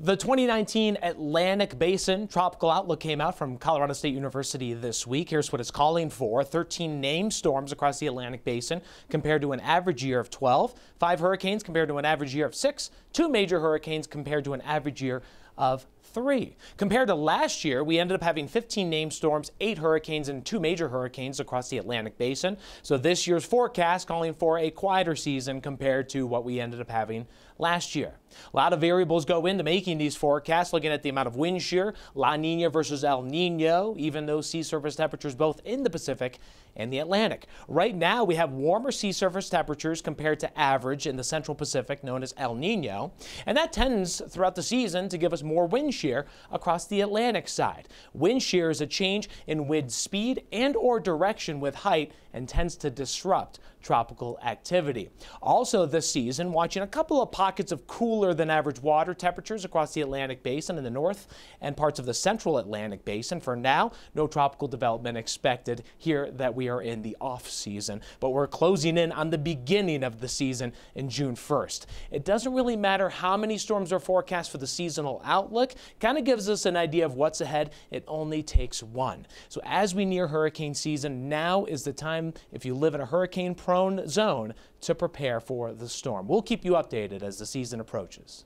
The 2019 Atlantic Basin Tropical Outlook came out from Colorado State University this week. Here's what it's calling for. 13 named storms across the Atlantic Basin compared to an average year of 12, five hurricanes compared to an average year of six, two major hurricanes compared to an average year of three. Compared to last year, we ended up having 15 named storms, eight hurricanes, and two major hurricanes across the Atlantic Basin. So this year's forecast calling for a quieter season compared to what we ended up having last year. A lot of variables go into making these forecasts, looking at the amount of wind shear, La Nina versus El Nino, even those sea surface temperatures both in the Pacific and the Atlantic. Right now, we have warmer sea surface temperatures compared to average in the central Pacific, known as El Nino, and that tends throughout the season to give us more wind shear across the Atlantic side. Wind shear is a change in wind speed and or direction with height and tends to disrupt tropical activity. Also this season, watching a couple of pockets of cooler than average water temperatures across the Atlantic Basin in the north and parts of the central Atlantic Basin. For now, no tropical development expected here that we are in the off season, but we're closing in on the beginning of the season in June 1st. It doesn't really matter how many storms are forecast for the seasonal outlook, kind of gives us an idea of what's ahead. It only takes one. So as we near hurricane season, now is the time if you live in a hurricane prone zone to prepare for the storm. We'll keep you updated as the season approaches.